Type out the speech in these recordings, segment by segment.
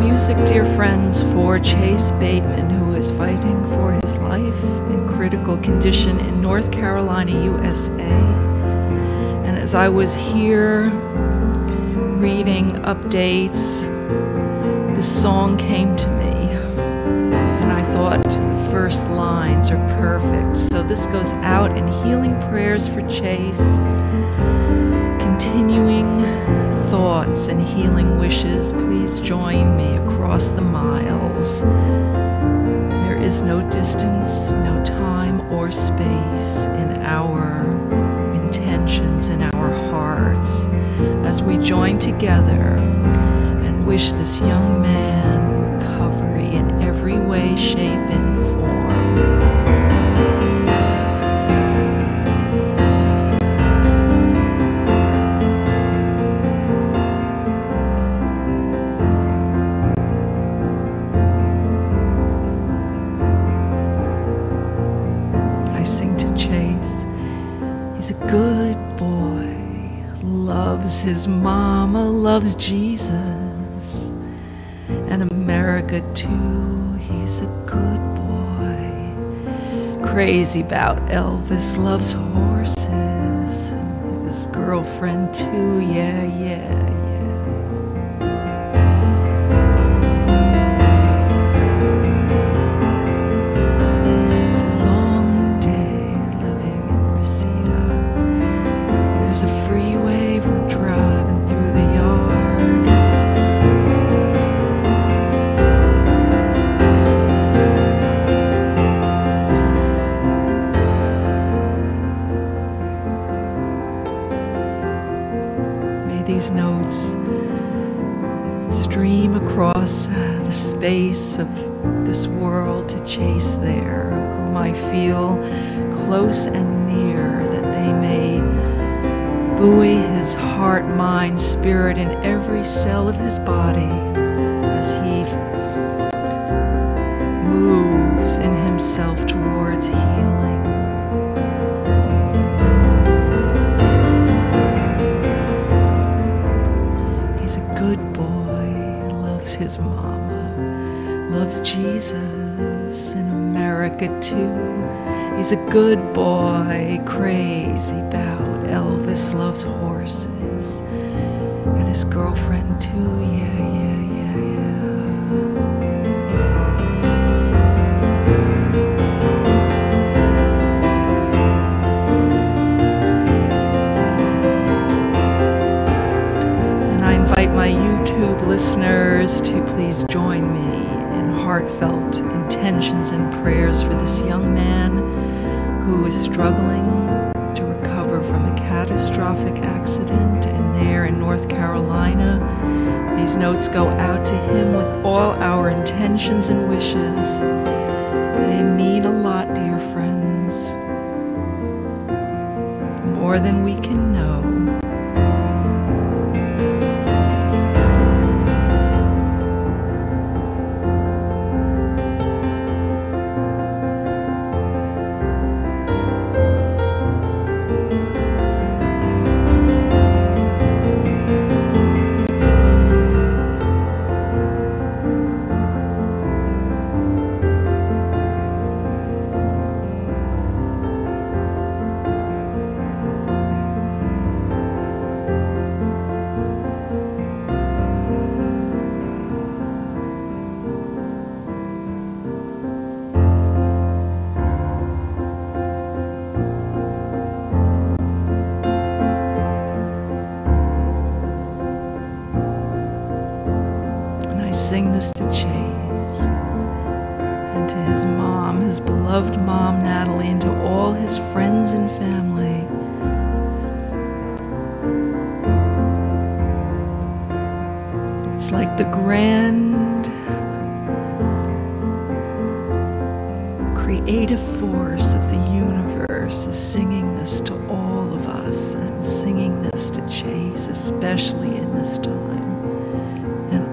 music, dear friends, for Chase Bateman, who is fighting for his life in critical condition in North Carolina, USA. And as I was here reading updates, this song came to me. And I thought the first lines are perfect. So this goes out in healing prayers for Chase, continuing thoughts and healing wishes. Please join me across the miles. There is no distance, no time or space in our intentions, in our hearts, as we join together and wish this young man recovery in every way, shape, and his mama, loves Jesus, and America too. He's a good boy, crazy about Elvis, loves horses, and his girlfriend too. Yeah, yeah, yeah. These notes stream across uh, the space of this world to chase there, whom I feel close and near, that they may buoy his heart, mind, spirit, and every cell of his body as he moves in himself towards good boy, loves his mama, loves Jesus in America too. He's a good boy, crazy about Elvis, loves horses, and his girlfriend too. Yeah, yeah, yeah, yeah. Listeners to please join me in heartfelt intentions and prayers for this young man who is struggling to recover from a catastrophic accident. And there in North Carolina, these notes go out to him with all our intentions and wishes. They mean a lot, dear friends, more than we can know. This to Chase and to his mom, his beloved mom, Natalie, and to all his friends and family. It's like the grand creative force of the universe is singing this to all of us and singing this to Chase, especially in this time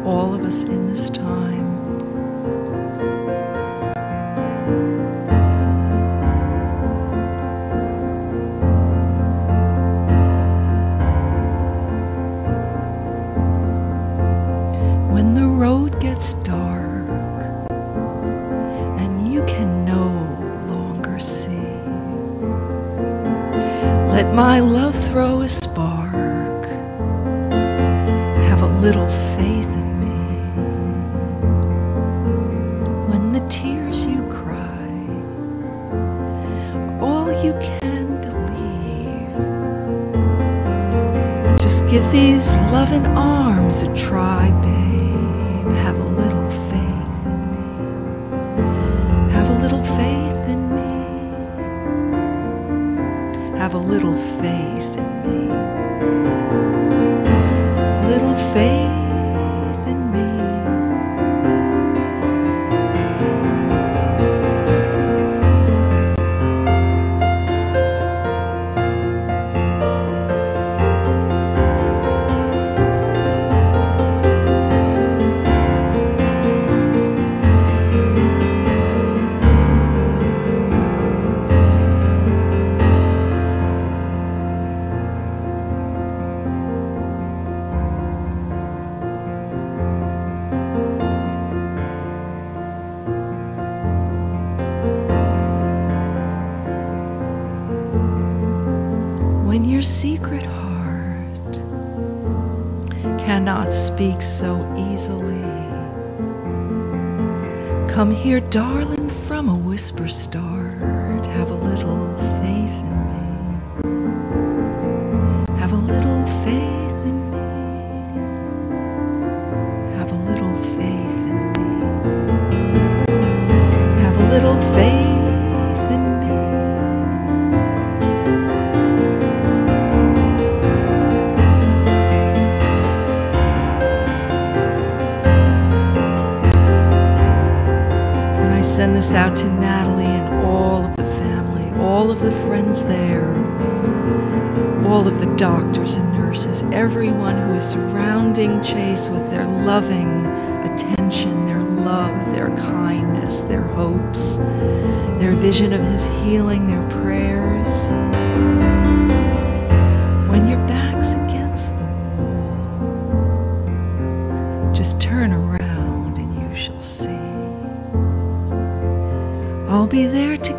all of us in this time. Give these loving arms a try, babe. Have a little faith in me. Have a little faith in me. Have a little faith speak so easily, come here, darling, from a whisper start. Have a little all of the doctors and nurses, everyone who is surrounding Chase with their loving attention, their love, their kindness, their hopes, their vision of his healing, their prayers. When your back's against the wall, just turn around and you shall see. I'll be there to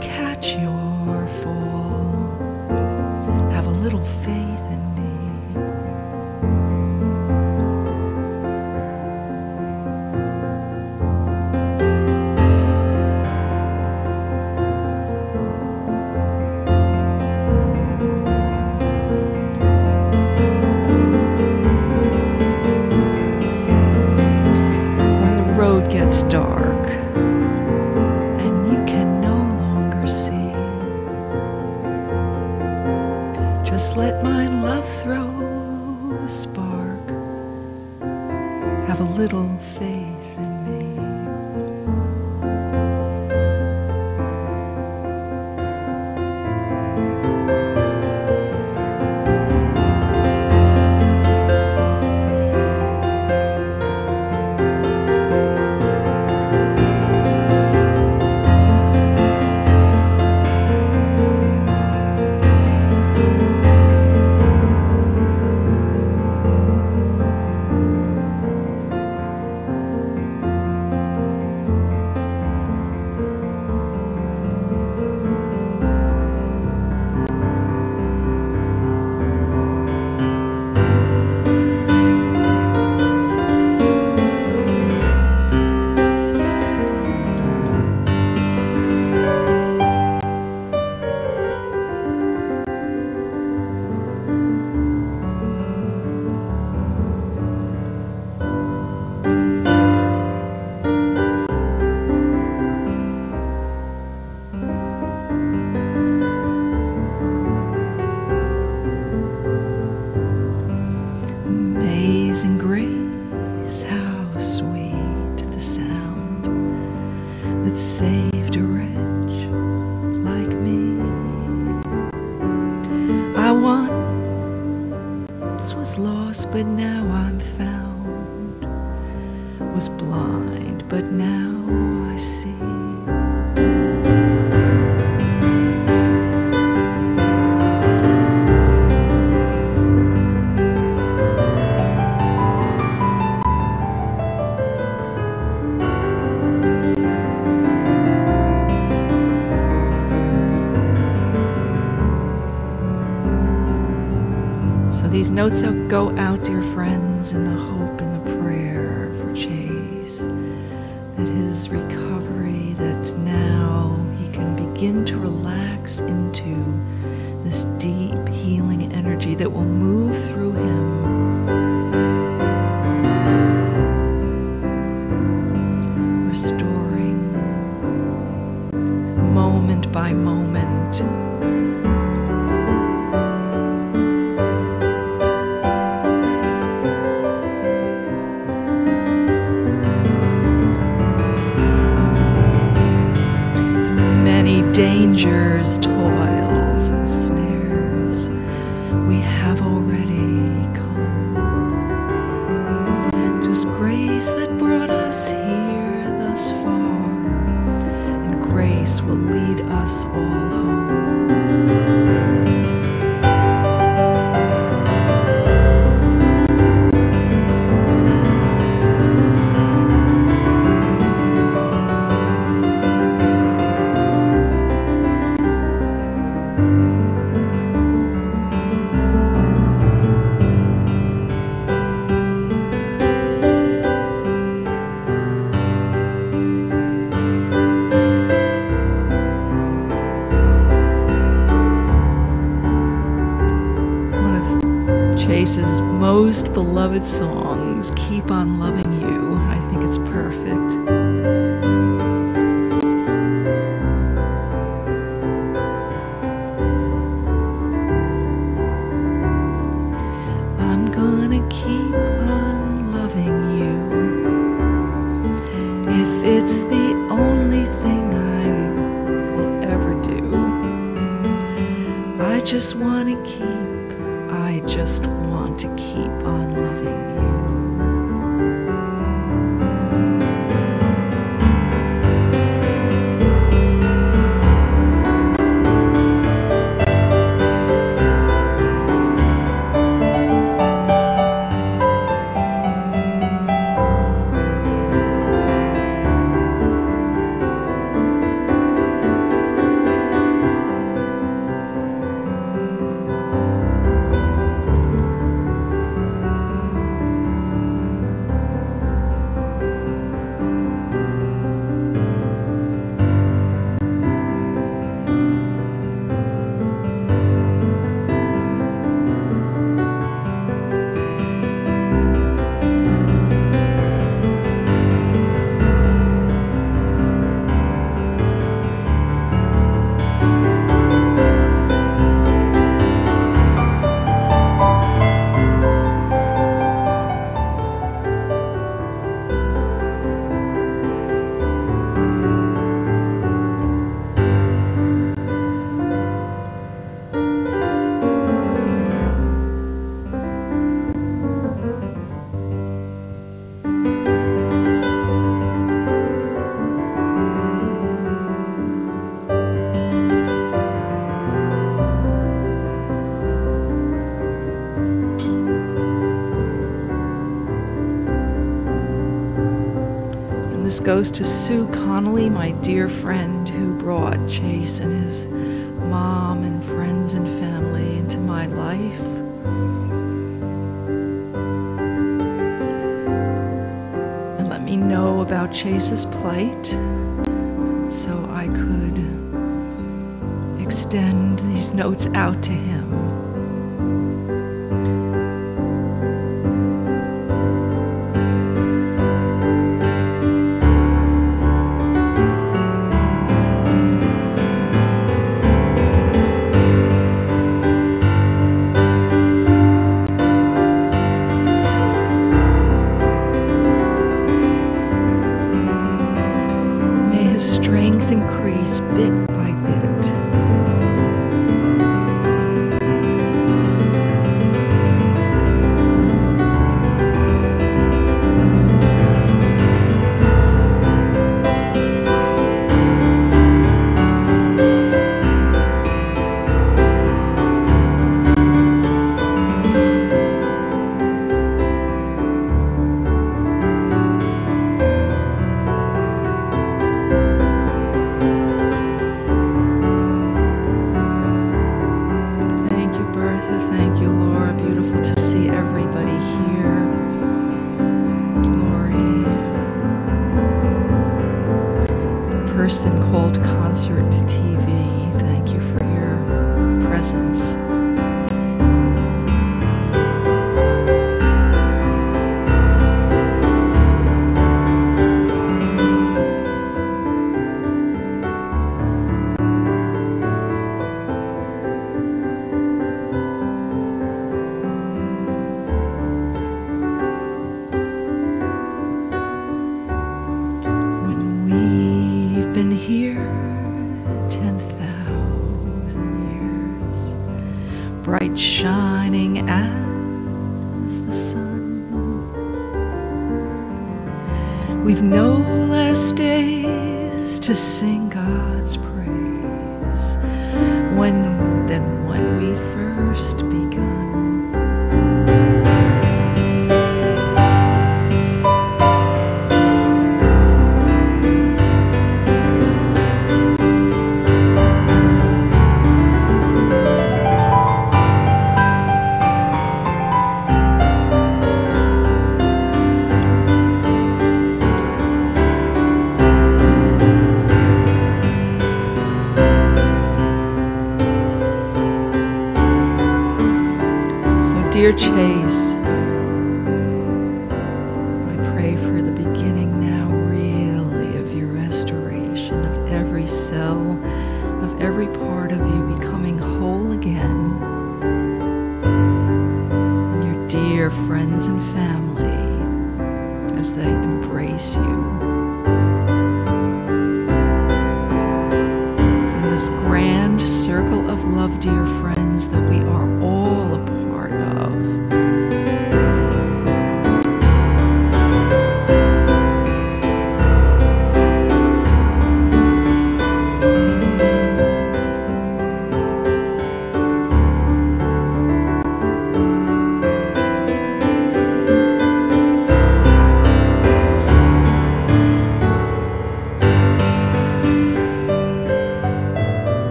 notes go out, dear friends, in the hope and the prayer for Chase that his recovery, that now he can begin to relax into this deep healing energy that will move through him, most beloved this goes to Sue Connolly, my dear friend who brought Chase and his mom and friends and family into my life. And let me know about Chase's plight so I could extend these notes out to him. person called Concert TV. Thank you for your presence. Bright shining as the sun, we've no less days to sing God's praise dear Chase, I pray for the beginning now, really, of your restoration of every cell, of every part of you becoming whole again. And your dear friends and family as they embrace you. in this grand circle of love, dear friends, that we are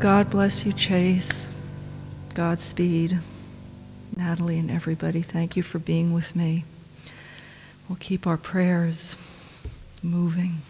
God bless you, Chase. Godspeed. Natalie and everybody, thank you for being with me. We'll keep our prayers moving.